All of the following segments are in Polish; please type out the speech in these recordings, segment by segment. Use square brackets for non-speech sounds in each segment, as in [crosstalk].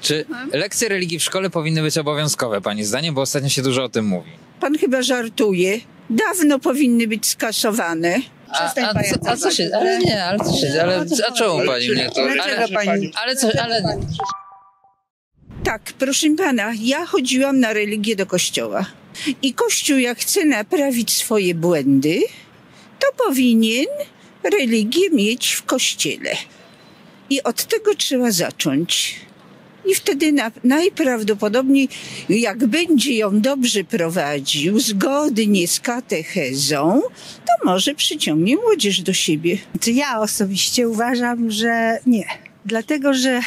Czy lekcje religii w szkole powinny być obowiązkowe, pani zdaniem? Bo ostatnio się dużo o tym mówi. Pan chyba żartuje. Dawno powinny być skasowane. A, Przestań a, co, a co się, ale nie, ale co się, ale a czemu pani mnie to, ale, Dlaczego pani... ale co, ale, Tak, proszę pana, ja chodziłam na religię do kościoła. I kościół, jak chce naprawić swoje błędy, to powinien religię mieć w kościele. I od tego trzeba zacząć. I wtedy na, najprawdopodobniej, jak będzie ją dobrze prowadził, zgodnie z katechezą, to może przyciągnie młodzież do siebie. To ja osobiście uważam, że nie. Dlatego, że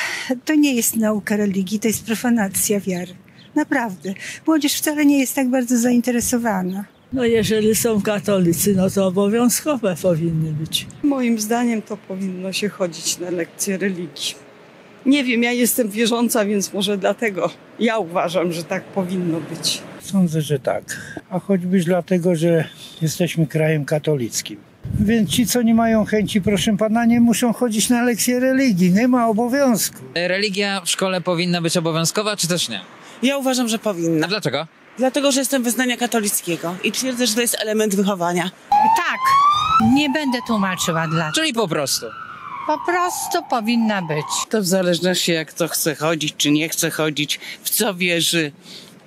to nie jest nauka religii, to jest profanacja wiary. Naprawdę. Młodzież wcale nie jest tak bardzo zainteresowana. No jeżeli są katolicy, no to obowiązkowe powinny być. Moim zdaniem to powinno się chodzić na lekcje religii. Nie wiem, ja jestem wierząca, więc może dlatego ja uważam, że tak powinno być. Sądzę, że tak. A choćby dlatego, że jesteśmy krajem katolickim. Więc ci, co nie mają chęci, proszę pana, nie muszą chodzić na lekcje religii. Nie ma obowiązku. religia w szkole powinna być obowiązkowa, czy też nie? Ja uważam, że A powinna. dlaczego? Dlatego, że jestem wyznania katolickiego i twierdzę, że to jest element wychowania. Tak, nie będę tłumaczyła dla. Czyli po prostu. Po prostu powinna być. To w zależności jak kto chce chodzić, czy nie chce chodzić, w co wierzy,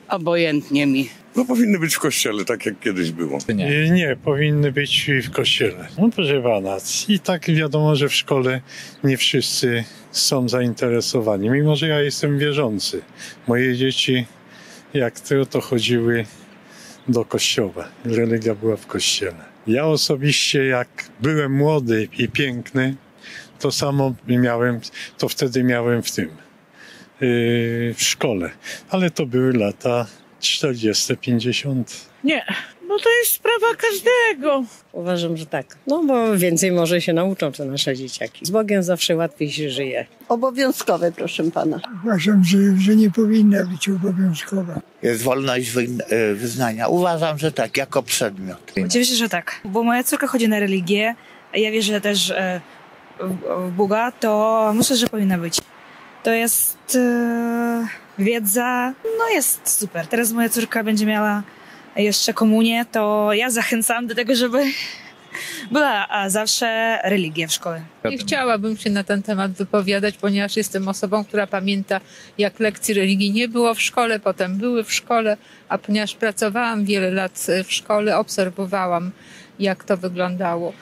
obojętnie mi. No powinny być w kościele, tak jak kiedyś było. Nie? Nie, powinny być w kościele. No proszę pana, i tak wiadomo, że w szkole nie wszyscy są zainteresowani, mimo że ja jestem wierzący. Moje dzieci, jak to, to chodziły do kościoła. Religia była w kościele. Ja osobiście, jak byłem młody i piękny, to samo miałem, to wtedy miałem w tym, yy, w szkole. Ale to były lata 40, 50. Nie, no to jest sprawa każdego. Uważam, że tak. No bo więcej może się nauczą te nasze dzieciaki. Z Bogiem zawsze łatwiej się żyje. Obowiązkowe, proszę pana. Uważam, że, że nie powinna być obowiązkowa. Jest wolność wy- e, wyznania. Uważam, że tak, jako przedmiot. Oczywiście, że tak. Bo moja córka chodzi na religię, a ja wierzę też e, w, Boga, to myślę, że powinna być. To jest e, wiedza, no jest super. Teraz moja córka będzie miała jeszcze komunię, to ja zachęcam do tego, żeby [laughs] była a zawsze religia w szkole. Nie chciałabym się na ten temat wypowiadać, ponieważ jestem osobą, która pamięta, jak lekcji religii nie było w szkole, potem były w szkole, a ponieważ pracowałam wiele lat w szkole, obserwowałam, jak to wyglądało.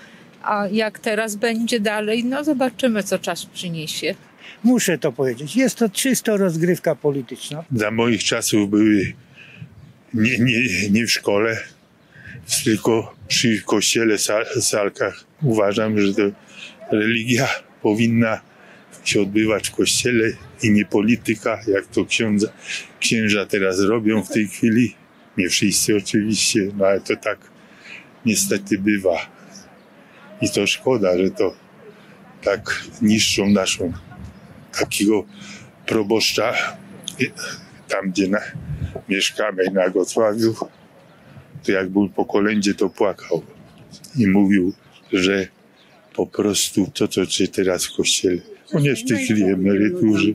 A jak teraz będzie dalej, no zobaczymy, co czas przyniesie. Muszę to powiedzieć. Jest to czysto rozgrywka polityczna. Za moich czasów były nie, nie, nie w szkole, tylko przy kościele, sal, salkach. Uważam, że to religia powinna się odbywać w kościele i nie polityka, jak to księdza, księża teraz robią w tej chwili. Nie wszyscy oczywiście, no ale to tak niestety bywa. I to szkoda, że to tak niszczą naszą takiego proboszcza i- tam, gdzie na, mieszkamy na Gotławiu, to jak był po kolędzie, to płakał i mówił, że po prostu to, co się teraz w kościele, on jest w tej chwili emeryturze.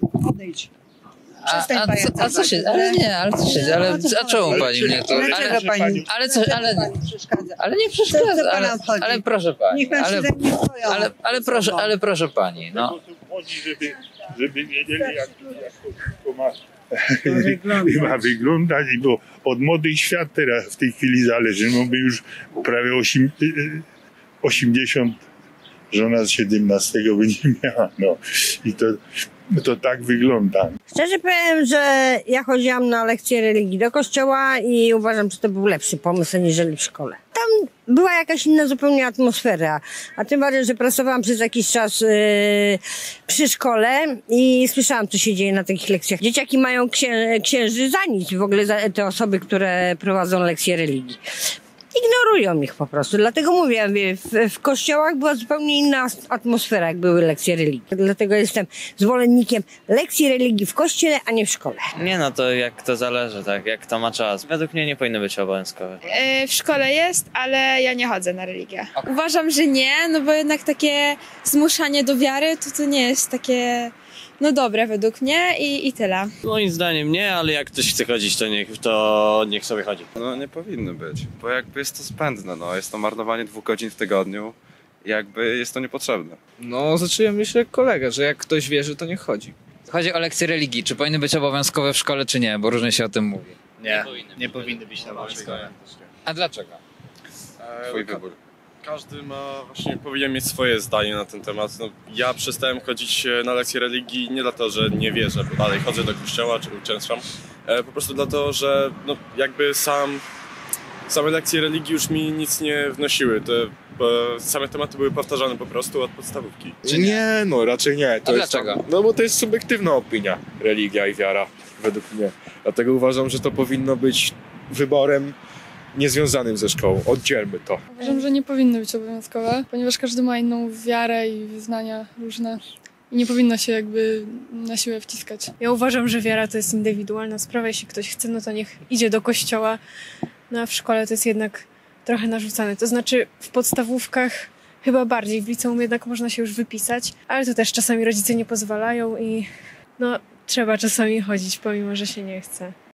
A, a, co, a co się, ale nie, ale co się, ale a czemu pani mnie to, Dlaczego pani? ale co, ale, przeszkadza? ale nie przeszkadza, ale, ale proszę pani, Niech pan ale, ale, ale proszę, ale proszę pani, no. chodzi, żeby, żeby wiedzieli, jak, jak to, ma, [laughs] ma wyglądać, bo od młodych świat teraz w tej chwili zależy. No my już prawie osiem- y, 80, żona z 17 będzie miała, no. I to, to tak wygląda. Szczerze powiem, że ja chodziłam na lekcje religii do kościoła i uważam, że to był lepszy pomysł aniżeli w szkole. Tam była jakaś inna zupełnie atmosfera, a tym bardziej, że pracowałam przez jakiś czas yy, przy szkole i słyszałam, co się dzieje na takich lekcjach. Dzieciaki mają księ, księży za nic, w ogóle za te osoby, które prowadzą lekcje religii. Ignorują ich po prostu. Dlatego mówię, w, w kościołach była zupełnie inna atmosfera, jak były lekcje religii. Dlatego jestem zwolennikiem lekcji religii w kościele, a nie w szkole. Nie no, to jak to zależy, tak, jak to ma czas. Według mnie nie powinny być obowiązkowe. E, W szkole jest, ale ja nie chodzę na religię. Uważam, że nie, no bo jednak takie zmuszanie do wiary to to nie jest takie no dobre według mnie i, i tyle. Moim zdaniem nie, ale jak ktoś chce chodzić, to niech, to niech sobie chodzi. No nie powinny być, bo jakby jest to zbędne, no. Jest to marnowanie dwóch godzin w tygodniu. Jakby jest to niepotrzebne. No, zacząłem myśleć jak kolega, że jak ktoś wierzy, to niech chodzi. Chodzi o lekcje religii. Czy powinny być obowiązkowe w szkole, czy nie? Bo różnie się o tym mówi. Nie, nie powinny być obowiązkowe. A dlaczego? Twój wybór. Każdy ma właśnie powinien mieć swoje zdanie na ten temat. No, ja przestałem chodzić e, na lekcje religii nie dlatego, że nie wierzę, bo dalej chodzę do kościoła czy uczęszczam. E, po prostu dlatego, że no, jakby sam same lekcje religii już mi nic nie wnosiły. Te e, same tematy były powtarzane po prostu od podstawówki. Nie? no raczej nie. To A jest dlaczego? Tam, no bo to jest subiektywna opinia, religia i wiara, według mnie. Dlatego uważam, że to powinno być wyborem niezwiązanym ze szkołą. Oddzielmy to. Uważam, że nie powinny być obowiązkowe, ponieważ każdy ma inną wiarę i wyznania różne. I nie powinno się jakby na siłę wciskać. Ja uważam, że wiara to jest indywidualna sprawa. Jeśli ktoś chce, no to niech idzie do kościoła. No a w szkole to jest jednak trochę narzucane. To znaczy w podstawówkach chyba bardziej, w liceum jednak można się już wypisać, ale to też czasami rodzice nie pozwalają i no trzeba czasami chodzić, pomimo że się nie chce.